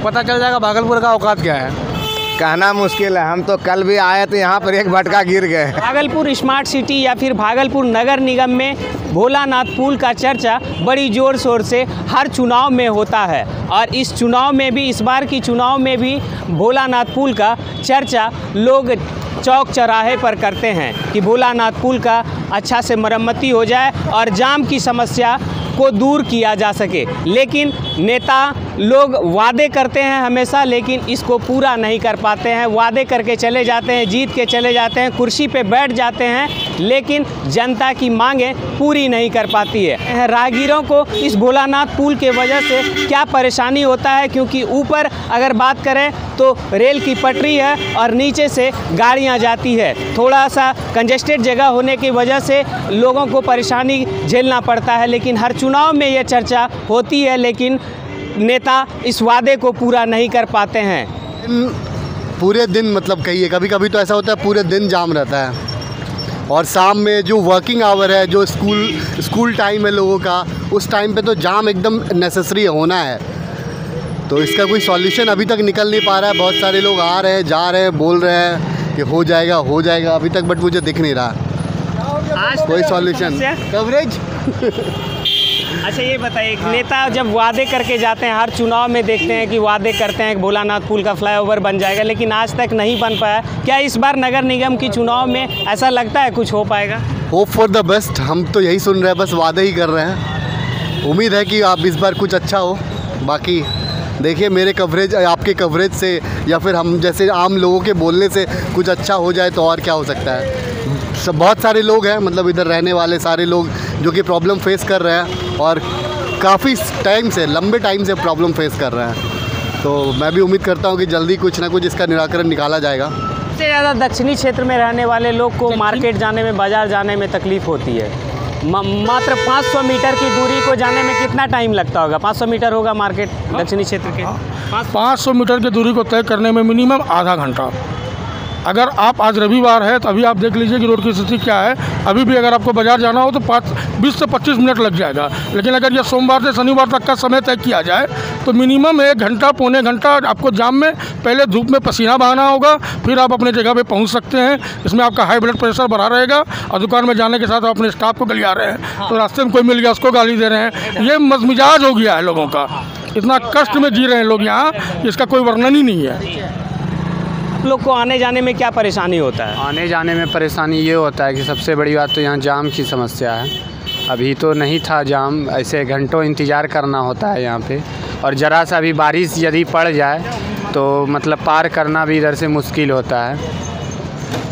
पता चल जाएगा भागलपुर का औकात क्या है। कहना मुश्किल है हम तो कल भी आए तो यहाँ पर एक भटका गिर गए। भागलपुर स्मार्ट सिटी या फिर भागलपुर नगर निगम में भोलानाथ पुल का चर्चा बड़ी ज़ोर शोर से हर चुनाव में होता है। और इस चुनाव में भी इस बार की चुनाव में भी भोलानाथ पुल का चर्चा लोग चौक चौराहे पर करते हैं कि भोलानाथ पुल का अच्छा से मरम्मती हो जाए और जाम की समस्या को दूर किया जा सके। लेकिन नेता लोग वादे करते हैं हमेशा, लेकिन इसको पूरा नहीं कर पाते हैं। वादे करके चले जाते हैं, जीत के चले जाते हैं, कुर्सी पे बैठ जाते हैं, लेकिन जनता की मांगें पूरी नहीं कर पाती है। राहगीरों को इस भोलानाथ पुल के वजह से क्या परेशानी होता है? क्योंकि ऊपर अगर बात करें तो रेल की पटरी है और नीचे से गाड़ियाँ जाती है। थोड़ा सा कंजेस्टेड जगह होने की वजह से लोगों को परेशानी झेलना पड़ता है, लेकिन हर चुनाव में ये चर्चा होती है लेकिन नेता इस वादे को पूरा नहीं कर पाते हैं। पूरे दिन मतलब कहिए कभी कभी तो ऐसा होता है पूरे दिन जाम रहता है। और शाम में जो वर्किंग आवर है जो स्कूल स्कूल टाइम है लोगों का उस टाइम पे तो जाम एकदम नेसेसरी होना है। तो इसका कोई सॉल्यूशन अभी तक निकल नहीं पा रहा है। बहुत सारे लोग आ रहे हैं जा रहे हैं बोल रहे हैं कि हो जाएगा हो जाएगा अभी तक बट मुझे दिख नहीं रहा। आज कोई सॉल्यूशन कवरेज अच्छा ये बताइए, एक नेता जब वादे करके जाते हैं, हर चुनाव में देखते हैं कि वादे करते हैं कि भोलानाथ पुल का फ्लाईओवर बन जाएगा, लेकिन आज तक नहीं बन पाया। क्या इस बार नगर निगम की चुनाव में ऐसा लगता है कुछ हो पाएगा? होप फॉर द बेस्ट हम तो यही सुन रहे हैं, बस वादे ही कर रहे हैं। उम्मीद है कि आप इस बार कुछ अच्छा हो। बाकी देखिए, मेरे कवरेज आपके कवरेज से, या फिर हम जैसे आम लोगों के बोलने से कुछ अच्छा हो जाए तो और क्या हो सकता है। सब, बहुत सारे लोग हैं मतलब इधर रहने वाले सारे लोग, जो कि प्रॉब्लम फेस कर रहे हैं। और काफ़ी टाइम से लंबे टाइम से प्रॉब्लम फेस कर रहे हैं। तो मैं भी उम्मीद करता हूँ कि जल्दी कुछ ना कुछ इसका निराकरण निकाला जाएगा। सबसे ज़्यादा दक्षिणी क्षेत्र में रहने वाले लोग को मार्केट जाने में बाज़ार जाने में तकलीफ़ होती है। मात्र 500 मीटर की दूरी को जाने में कितना टाइम लगता होगा? 500 मीटर होगा मार्केट दक्षिणी क्षेत्र के? पाँच- 500 मीटर की दूरी को तय करने में मिनिमम आधा घंटा। अगर आप आज रविवार है तो अभी आप देख लीजिए कि रोड की स्थिति क्या है। अभी भी अगर आपको बाज़ार जाना हो तो पाँच बीस से पच्चीस मिनट लग जाएगा। लेकिन अगर यह सोमवार से शनिवार तक का समय तय किया जाए तो मिनिमम एक घंटा पौने घंटा आपको जाम में पहले धूप में पसीना बहाना होगा फिर आप अपने जगह पर पहुँच सकते हैं। इसमें आपका हाई ब्लड प्रेशर बढ़ा रहेगा और दुकान में जाने के साथ आप अपने स्टाफ को गलिया रहे हैं। तो रास्ते में कोई मिल गया उसको गाली दे रहे हैं। ये मजमिजाज हो गया है लोगों का। इतना कष्ट में जी रहे हैं लोग यहाँ इसका कोई वर्णन ही। नहीं है। आप लोग को आने जाने में क्या परेशानी होता है? आने जाने में परेशानी ये होता है कि सबसे बड़ी बात तो यहाँ जाम की समस्या है। अभी तो नहीं था जाम, ऐसे घंटों इंतज़ार करना होता है यहाँ पे। और ज़रा सा भी बारिश यदि पड़ जाए तो मतलब पार करना भी इधर से मुश्किल होता है।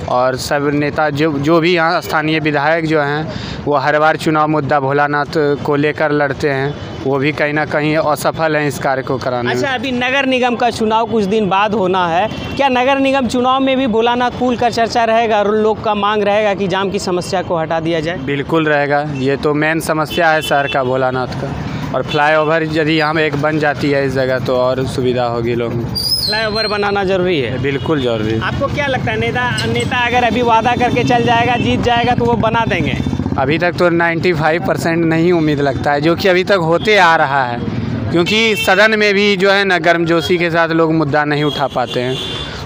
और सब नेता जो जो भी यहाँ स्थानीय विधायक जो हैं वो हर बार चुनाव मुद्दा भोलानाथ को लेकर लड़ते हैं वो भी कहीं ना कहीं असफल हैं इस कार्य को कराने में। अच्छा अभी नगर निगम का चुनाव कुछ दिन बाद होना है। क्या नगर निगम चुनाव में भी भोलानाथ पुल का चर्चा रहेगा और लोग का मांग रहेगा कि जाम की समस्या को हटा दिया जाए? बिल्कुल रहेगा ये तो मेन समस्या है शहर का भोलानाथ का। और फ्लाईओवर यदि यहाँ एक बन जाती है इस जगह तो और सुविधा होगी लोगों को। फ्लाईओवर बनाना ज़रूरी है? बिल्कुल ज़रूरी है। आपको क्या लगता है नेता नेता अगर अभी वादा करके चल जाएगा जीत जाएगा तो वो बना देंगे? अभी तक तो 95 परसेंट नहीं उम्मीद लगता है, जो कि अभी तक होते आ रहा है। क्योंकि सदन में भी जो है ना गर्मजोशी के साथ लोग मुद्दा नहीं उठा पाते हैं।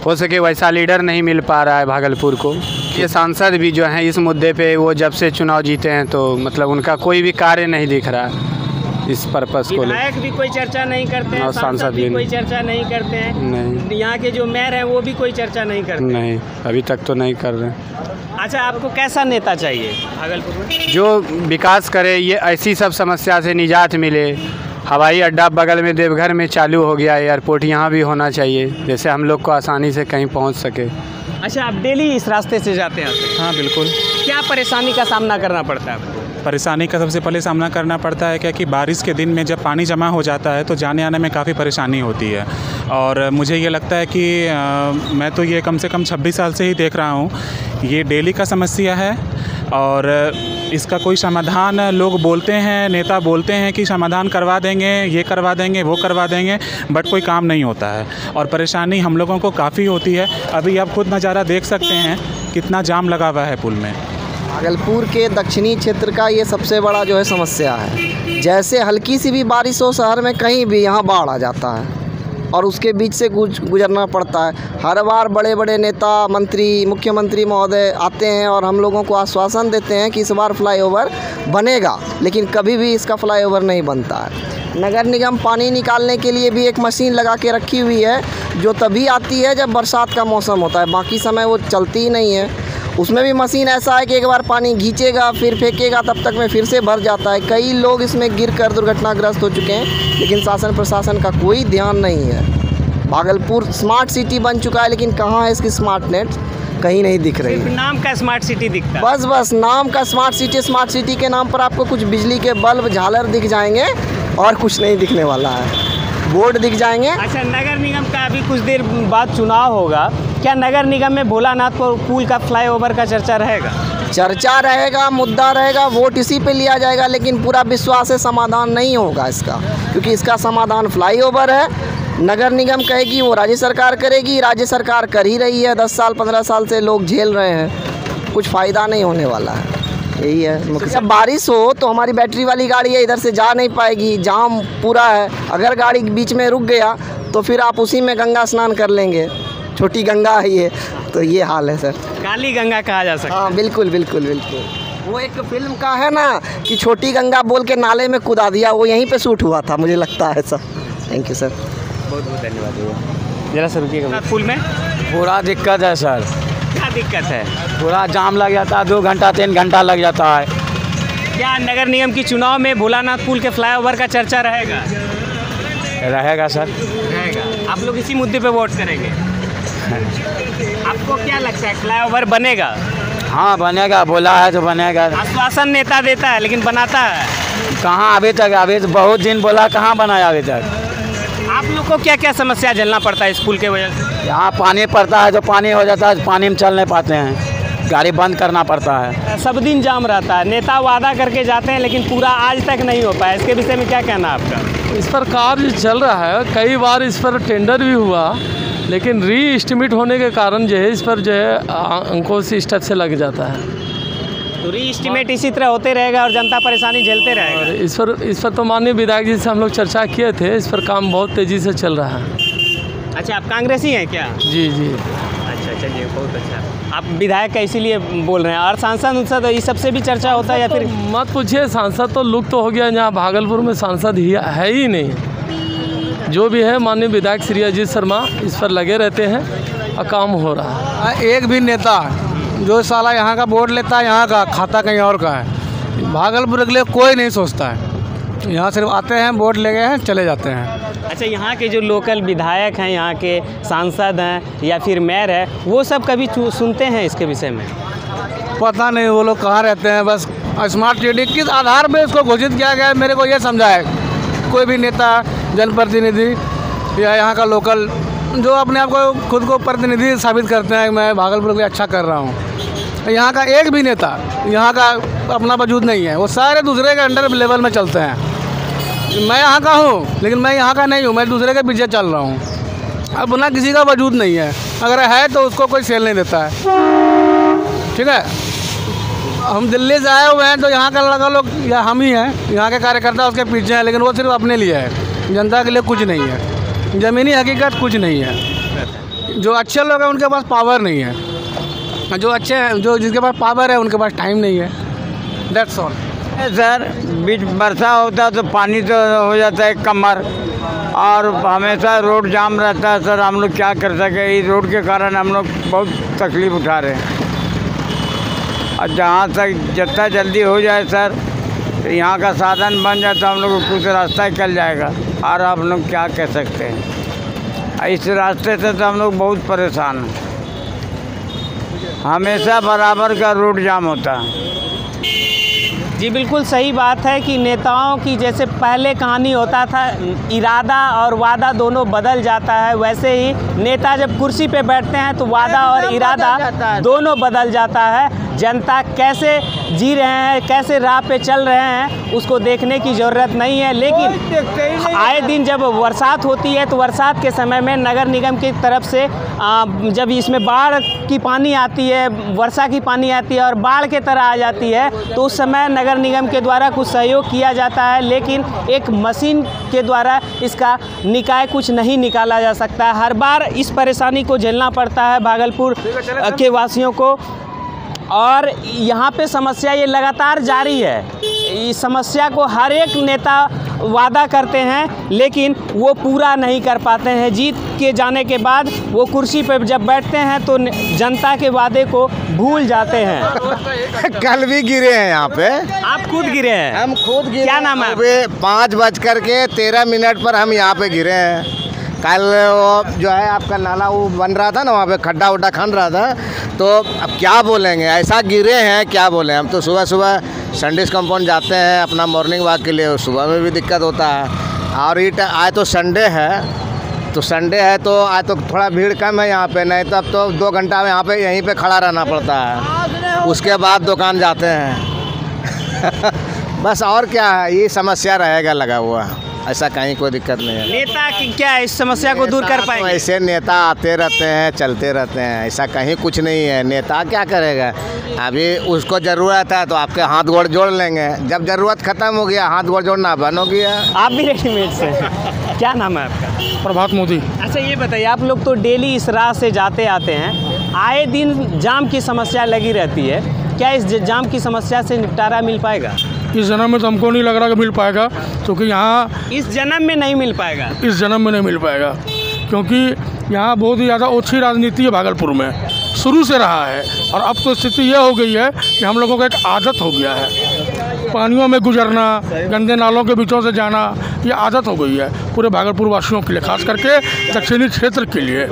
हो सके वैसा लीडर नहीं मिल पा रहा है भागलपुर को। ये सांसद भी जो हैं, इस मुद्दे पे वो जब से चुनाव जीते हैं तो मतलब उनका कोई भी कार्य नहीं दिख रहा। है इस पर्पस को विधायक भी कोई चर्चा नहीं करते हैं सांसद भी कोई चर्चा नहीं करते हैं। नहीं। यहाँ के जो मेयर हैं वो भी कोई चर्चा नहीं करते। नहीं अभी तक तो नहीं कर रहे। अच्छा आपको कैसा नेता चाहिए भागलपुर में? जो विकास करे ये ऐसी सब समस्या से निजात मिले। हवाई अड्डा बगल में देवघर में चालू हो गया एयरपोर्ट यहाँ भी होना चाहिए जैसे हम लोग को आसानी से कहीं पहुँच सके। अच्छा आप डेली इस रास्ते से जाते हैं? हाँ बिल्कुल। क्या परेशानी का सामना करना पड़ता है आपको? परेशानी का सबसे पहले सामना करना पड़ता है क्या कि बारिश के दिन में जब पानी जमा हो जाता है तो जाने आने में काफ़ी परेशानी होती है। और मुझे ये लगता है कि अ, मैं तो ये कम से कम 26 साल से ही देख रहा हूँ। ये डेली का समस्या है और इसका कोई समाधान लोग बोलते हैं नेता बोलते हैं कि समाधान करवा देंगे ये करवा देंगे वो करवा देंगे बट कोई काम नहीं होता है। और परेशानी हम लोगों को काफ़ी होती है। अभी आप खुद नज़ारा देख सकते हैं कितना जाम लगा हुआ है पुल में। भागलपुर के दक्षिणी क्षेत्र का ये सबसे बड़ा जो है समस्या है। जैसे हल्की सी भी बारिश हो शहर में, कहीं भी यहाँ बाढ़ आ जाता है और उसके बीच से गुज, गुजरना पड़ता है। हर बार बड़े बड़े नेता, मंत्री, मुख्यमंत्री महोदय आते हैं और हम लोगों को आश्वासन देते हैं कि इस बार फ्लाईओवर बनेगा, लेकिन कभी भी इसका फ्लाईओवर नहीं बनता है। नगर निगम पानी निकालने के लिए भी एक मशीन लगा के रखी हुई है, जो तभी आती है जब बरसात का मौसम होता है। बाकी समय वो चलती ही नहीं है। उसमें भी मशीन ऐसा है कि एक बार पानी घींचेगा फिर फेंकेगा तब तक में फिर से भर जाता है। कई लोग इसमें गिर कर दुर्घटनाग्रस्त हो चुके हैं लेकिन शासन प्रशासन का कोई ध्यान नहीं है। भागलपुर स्मार्ट सिटी बन चुका है लेकिन कहाँ है इसकी स्मार्ट नेट कहीं नहीं दिख रही। है नाम का स्मार्ट सिटी दिखता है। बस बस नाम का स्मार्ट सिटी स्मार्ट सिटी के नाम पर आपको कुछ बिजली के बल्ब झालर दिख जाएँगे और कुछ नहीं दिखने वाला है। बोर्ड दिख जाएँगे। अच्छा नगर निगम का अभी कुछ देर बाद चुनाव होगा। क्या नगर निगम में भोलानाथ पुल पुल का फ्लाईओवर का चर्चा रहेगा? चर्चा रहेगा मुद्दा रहेगा वोट इसी पे लिया जाएगा लेकिन पूरा विश्वास है समाधान नहीं होगा इसका। क्योंकि इसका समाधान फ्लाईओवर है। नगर निगम कहेगी वो राज्य सरकार करेगी राज्य सरकार कर ही रही है। दस साल पंद्रह साल से लोग झेल रहे हैं। कुछ फ़ायदा नहीं होने वाला है। यही है मुख्य- जब बारिश हो तो हमारी बैटरी वाली गाड़ी है इधर से जा नहीं पाएगी जाम पूरा है। अगर गाड़ी बीच में रुक गया तो फिर आप उसी में गंगा स्नान कर लेंगे। छोटी गंगा है ये तो ये हाल है सर। काली गंगा कहा जा सकता हाँ बिल्कुल बिल्कुल बिल्कुल। वो एक फ़िल्म का है ना कि छोटी गंगा बोल के नाले में कूदा दिया वो यहीं पे शूट हुआ था मुझे लगता है सर। थैंक यू सर बहुत बहुत धन्यवाद जरा सा रुकिएगा। पुल में? पूरा दिक्कत है सर। दिक्कत है? पूरा जाम लग जाता है दो घंटा तीन घंटा लग जाता है। क्या नगर निगम की चुनाव में भोलानाथ पुल के फ्लाईओवर का चर्चा रहेगा? रहेगा सर। रहेगा। आप लोग इसी मुद्दे पे वोट करेंगे। आपको क्या लगता है फ्लाईओवर बनेगा? हाँ बनेगा बोला है तो बनेगा। आश्वासन नेता देता है लेकिन बनाता है। कहाँ अभी तक अभी तो बहुत दिन बोला कहाँ बनाया अभी तक? आप लोग को क्या क्या समस्या झेलना पड़ता है स्कूल के वजह से? यहाँ पानी पड़ता है तो पानी हो जाता है पानी में चल नहीं पाते हैं। गाड़ी बंद करना पड़ता है। सब दिन जाम रहता है। नेता वादा करके जाते हैं लेकिन पूरा आज तक नहीं हो पाया। इसके विषय में क्या कहना है आपका? इस पर कार्य चल रहा है। कई बार इस पर टेंडर भी हुआ लेकिन री एस्टिमेट होने के कारण जो है इस पर जो है आ- अंकों से स्टेप से लग जाता है। तो री एस्टिमेट इसी तरह होते रहेगा और जनता परेशानी झेलते और रहेगा इस पर इस पर तो माननीय विधायक जी से हम लोग चर्चा किए थे इस पर काम बहुत तेज़ी से चल रहा है। अच्छा आप कांग्रेसी हैं क्या? जी जी। अच्छा चलिए बहुत अच्छा। आप विधायक का इसीलिए बोल रहे हैं। और सांसद उनसद इस सबसे भी चर्चा होता है या फिर तो मत पूछिए सांसद तो लुप्त तो हो गया यहाँ भागलपुर में सांसद ही है ही नहीं। जो भी है माननीय विधायक श्री अजीत शर्मा इस पर लगे रहते हैं और काम हो रहा हाँ, एक भी नेता जो साला यहाँ का वोट लेता है यहाँ का खाता कहीं और का है। भागलपुर के लिए कोई नहीं सोचता है। यहाँ सिर्फ़ आते हैं वोट ले गए हैं चले जाते हैं। अच्छा यहाँ के जो लोकल विधायक हैं यहाँ के सांसद हैं या फिर मेयर है वो सब कभी सुनते हैं इसके विषय में? पता नहीं वो लोग कहाँ रहते हैं बस स्मार्ट सिटी किस आधार पर इसको घोषित किया गया है मेरे को ये समझा है। कोई भी नेता जनप्रतिनिधि या यहाँ का लोकल जो अपने आप को खुद को प्रतिनिधि साबित करते हैं, मैं भागलपुर के अच्छा कर रहा हूँ। यहाँ का एक भी नेता, यहाँ का अपना वजूद नहीं है। वो सारे दूसरे के अंडर लेवल में चलते हैं। मैं यहाँ का हूँ, लेकिन मैं यहाँ का नहीं हूँ, मैं दूसरे के पीछे चल रहा हूँ। अपना किसी का वजूद नहीं है। अगर है तो उसको कोई सेल नहीं देता है। ठीक है? हम दिल्ली से आए हुए हैं तो यहाँ का लड़का लोग, या हम ही हैं। यहाँ के कार्यकर्ता उसके पीछे हैं, लेकिन वो सिर्फ़ अपने लिए है। जनता के लिए कुछ नहीं है। ज़मीनी हकीकत कुछ नहीं है। जो अच्छे लोग हैं, उनके पास पावर नहीं है। जो अच्छे हैं, जो जिसके पास पावर है, उनके पास टाइम नहीं है। डेट्स ऑल सर बीच बरसा होता है तो पानी तो हो जाता है कमर। और हमेशा रोड जाम रहता है सर, हम लोग क्या कर सके? इस रोड के कारण हम लोग बहुत तकलीफ़ उठा रहे हैं। और जहाँ तक, जितना जल्दी हो जाए सर यहाँ का साधन बन जाए तो हम लोग कुछ रास्ता निकल जाएगा। और हम लोग क्या कह सकते हैं? इस रास्ते से तो हम लोग बहुत परेशान हैं। हमेशा बराबर का रोड जाम होता है। जी बिल्कुल सही बात है कि नेताओं की जैसे पहले कहानी होता था इरादा और वादा दोनों बदल जाता है वैसे ही नेता जब कुर्सी पे बैठते हैं तो वादा और इरादा दोनों बदल जाता है। जनता कैसे जी रहे हैं कैसे राह पे चल रहे हैं उसको देखने की ज़रूरत नहीं है। लेकिन आए दिन जब बरसात होती है तो बरसात के समय में नगर निगम की तरफ़ से जब इसमें बाढ़ की पानी आती है वर्षा की पानी आती है और बाढ़ के तरह आ जाती है तो उस समय नगर निगम के द्वारा कुछ सहयोग किया जाता है। लेकिन एक मशीन के द्वारा इसका निकाय कुछ नहीं निकाला जा सकता। है हर बार इस परेशानी को झेलना पड़ता है भागलपुर के वासियों को। और यहाँ पे समस्या ये लगातार जारी है। इस समस्या को हर एक नेता वादा करते हैं लेकिन वो पूरा नहीं कर पाते हैं। जीत के जाने के बाद वो कुर्सी पर जब बैठते हैं तो जनता के वादे को भूल जाते हैं। कल भी गिरे हैं यहाँ पे। आप खुद गिरे हैं? हम खुद गिरे क्या नाम है पाँच बज करके तेरह मिनट पर हम यहाँ पे गिरे हैं। कल जो है आपका नाला वो बन रहा था ना, वहाँ पे खड्डा उड्डा खन रहा था। तो अब क्या बोलेंगे, ऐसा गिरे हैं, क्या बोलें? हम तो सुबह सुबह संडिस कंपाउंड जाते हैं, अपना मॉर्निंग वॉक के लिए सुबह में भी दिक्कत होता है। और ये आज तो संडे है तो संडे है तो आज तो थोड़ा भीड़ कम है यहाँ पे, नहीं तो अब तो दो घंटा में यहाँ पे, यहीं पे खड़ा रहना पड़ता है। उसके बाद दुकान जाते हैं। बस और क्या है, ये समस्या रहेगा, लगा हुआ। ऐसा कहीं कोई दिक्कत नहीं है। नेता की क्या इस समस्या को दूर कर तो पाएँगे? ऐसे नेता आते रहते हैं चलते रहते हैं ऐसा कहीं कुछ नहीं है। नेता क्या करेगा? अभी उसको ज़रूरत है तो आपके हाथ गोड़ जोड़ लेंगे। जब ज़रूरत ख़त्म हो गया हाथ गोड़ जोड़ना बंद हो गया। आप भी रेडीमेड से? क्या नाम है आपका? प्रभात मोदी। अच्छा ये बताइए आप लोग तो डेली इस राह से जाते आते हैं। आए दिन जाम की समस्या लगी रहती है। क्या इस जाम की समस्या से निपटारा मिल पाएगा? इस जन्म में तो हमको नहीं लग रहा कि मिल पाएगा क्योंकि यहाँ इस जन्म में नहीं मिल पाएगा? इस जन्म में नहीं मिल पाएगा क्योंकि यहाँ बहुत ही ज़्यादा ओछी राजनीति है भागलपुर में। शुरू से रहा है और अब तो स्थिति यह हो गई है कि हम लोगों का एक आदत हो गया है। पानियों में गुजरना गंदे नालों के बीचों से जाना ये आदत हो गई है पूरे भागलपुर वासियों के लिए खास करके दक्षिणी क्षेत्र के लिए।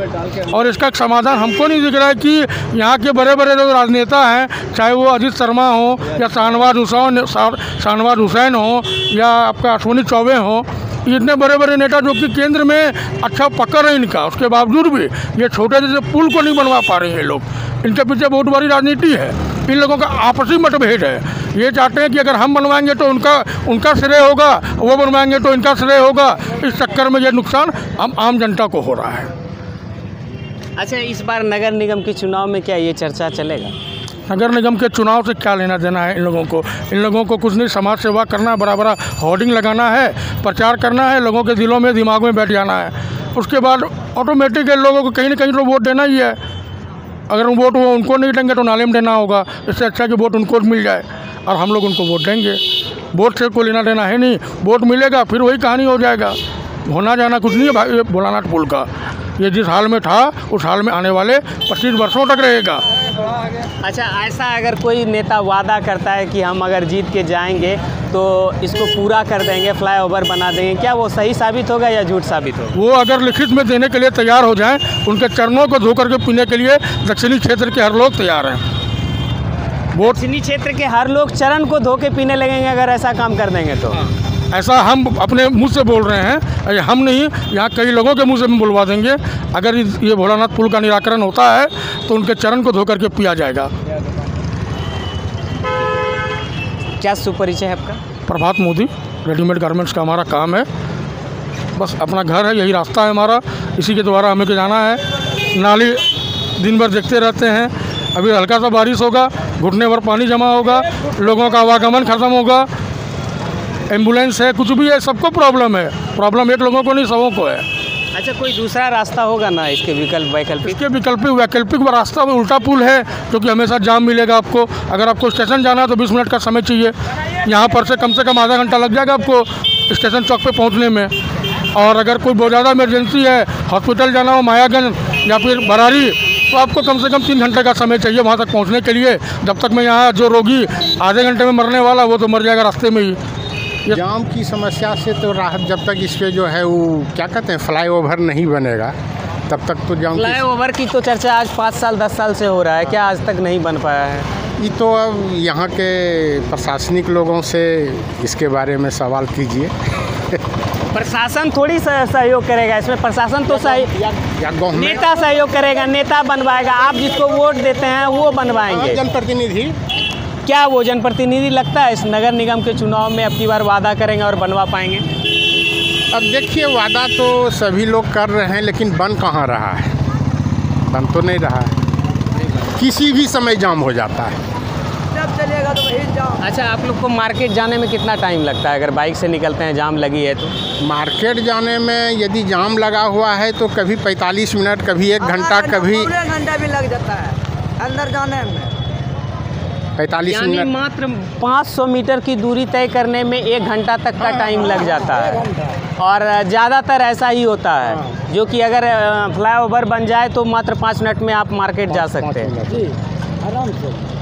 और इसका समाधान हमको नहीं दिख रहा है कि यहाँ के बड़े बड़े जो राजनेता हैं चाहे वो अजीत शर्मा हो या शाहनवाज हुसैन शाहनवाज हुसैन हो या आपका अश्वनी चौबे हो इतने बड़े बड़े नेता जो कि केंद्र में अच्छा पकड़ है इनका उसके बावजूद भी ये छोटे जैसे पुल को नहीं बनवा पा रहे हैं लोग। इनके पीछे बहुत बड़ी राजनीति है। इन लोगों का आपसी मतभेद है। ये चाहते हैं कि अगर हम बनवाएँगे तो उनका उनका श्रेय होगा वो बनवाएँगे तो इनका श्रेय होगा। इस चक्कर में ये नुकसान हम आम जनता को हो रहा है। अच्छा इस बार नगर निगम के चुनाव में क्या ये चर्चा चलेगा? नगर निगम के चुनाव से क्या लेना देना है इन लोगों को? इन लोगों को कुछ नहीं समाज सेवा करना है बड़ा बड़ा होर्डिंग लगाना है प्रचार करना है लोगों के दिलों में दिमाग में बैठ जाना है। उसके बाद ऑटोमेटिक इन लोगों को कहीं ना कहीं तो वोट देना ही है। अगर वोट वो उनको नहीं देंगे तो नाले में देना होगा। इससे अच्छा कि वोट उनको मिल जाए। और हम लोग उनको वोट देंगे। वोट से कोई लेना देना है नहीं। वोट मिलेगा फिर वही कहानी हो जाएगा। होना जाना कुछ नहीं है भाई भोलानाथ पुल का। ये जिस हाल में था उस हाल में आने वाले पच्चीस वर्षों तक रहेगा। अच्छा ऐसा अगर कोई नेता वादा करता है कि हम अगर जीत के जाएँगे तो इसको पूरा कर देंगे फ्लाईओवर बना देंगे क्या वो सही साबित होगा या झूठ साबित होगा? वो अगर लिखित में देने के लिए तैयार हो जाएँ उनके चरणों को धो करके पीने के लिए दक्षिणी क्षेत्र के हर लोग तैयार हैं। दक्षिणी क्षेत्र के हर लोग चरण को धो के पीने लगेंगे अगर ऐसा काम कर देंगे तो। ऐसा हम अपने मुँह से बोल रहे हैं। हम नहीं यहाँ कई लोगों के मुँह से हम बुलवा देंगे। अगर ये भोलानाथ पुल का निराकरण होता है तो उनके चरण को धो करके पिया जाएगा। क्या सुपरिचय है आपका? प्रभात मोदी रेडीमेड गारमेंट्स का हमारा काम है। बस अपना घर है यही रास्ता है हमारा। इसी के द्वारा हमें के जाना है। नाली दिन भर देखते रहते हैं। अभी हल्का सा बारिश होगा घुटने भर पानी जमा होगा लोगों का आवागमन ख़त्म होगा। एंबुलेंस है कुछ भी है सबको प्रॉब्लम है। प्रॉब्लम एक लोगों को नहीं सबों को है। अच्छा कोई दूसरा रास्ता होगा ना इसके विकल्प वैकल्पिक? इसके विकल्पिक वैकल्पिक रास्ता में उल्टा पुल है जो कि हमेशा जाम मिलेगा आपको। अगर आपको स्टेशन जाना है तो 20 मिनट का समय चाहिए। यहाँ पर से कम से कम आधा घंटा लग जाएगा आपको स्टेशन चौक पर पहुँचने में। और अगर कोई बहुत ज़्यादा इमरजेंसी है हॉस्पिटल जाना हो मायागंज या फिर बरारी तो आपको कम से कम तीन घंटे का समय चाहिए वहाँ तक पहुँचने के लिए। जब तक मैं यहाँ जो रोगी आधे घंटे में मरने वाला वो तो मर जाएगा रास्ते में ही। जाम की समस्या से तो राहत जब तक इस पर जो है वो क्या कहते हैं फ्लाईओवर नहीं बनेगा तब तक तो जाम की फ्लाईओवर की तो चर्चा आज पाँच साल दस साल से हो रहा है। क्या आज तक नहीं बन पाया है? ये तो अब यहाँ के प्रशासनिक लोगों से इसके बारे में सवाल कीजिए। प्रशासन थोड़ी सह- सहयोग करेगा इसमें प्रशासन तो सही नेता सहयोग करेगा नेता बनवाएगा आप जिसको वोट देते हैं वो बनवाएँगे। जनप्रतिनिधि। क्या वो जनप्रतिनिधि लगता है? इस नगर निगम के चुनाव में अब की बार वादा करेंगे और बनवा पाएँगे। अब देखिए वादा तो सभी लोग कर रहे हैं लेकिन बन कहाँ रहा है? बन तो नहीं रहा है। किसी भी समय जाम हो जाता है। अच्छा आप लोग को मार्केट जाने में कितना टाइम लगता है? अगर बाइक से निकलते हैं जाम लगी है तो? मार्केट जाने में यदि जाम लगा हुआ है तो कभी 45 मिनट कभी एक घंटा कभी घंटा भी लग जाता है अंदर जाने में। 45 यानी मिनट। मात्र 500 मीटर की दूरी तय करने में एक घंटा तक का टाइम लग जाता है। और ज़्यादातर ऐसा ही होता है जो कि अगर फ्लाईओवर बन जाए तो मात्र पाँच मिनट में आप मार्केट जा सकते हैं। आराम से।